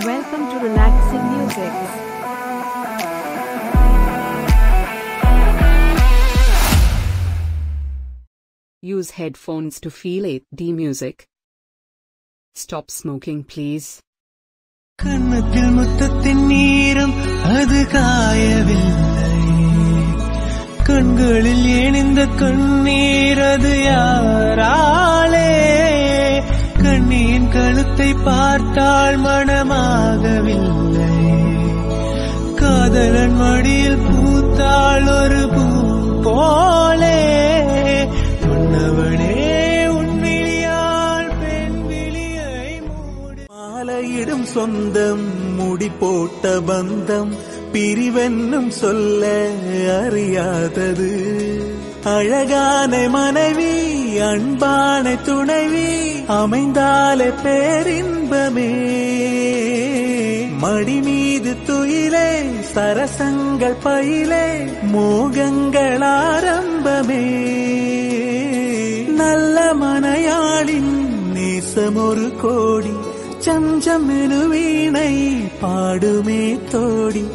Welcome to Relaxing Music. Use headphones to feel it. D music. Stop smoking, please. கன்னத்தில் முத்தத்தின் நீரம் அது காயவில்லை கண்களில் ஏனிந்த கண்ணீர் அது கழுத்தை பார்த்தால் மனமாகவில்லை. காதலன் மடியில் பூத்தாள் ஒரு பூ போலே. மன்னவனே உன்விழியால் பெண் விழியை மூடி. மாலையிடும் சொந்தம் முடி போட்ட பந்தம் பிரிவென்னும் சொல்ல அறியாதது. அழகான மனைவி அன்பான துணைவி அமைந்தாலே பேரின்பமே. மடி மீது துயிலே சரசங்கள் பயிலே மோகங்கள் ஆரம்பமே. நல்ல மனையாளின் நேசம் ஒரு கோடி சஞ்சம் வீணை பாடுமே தோடி.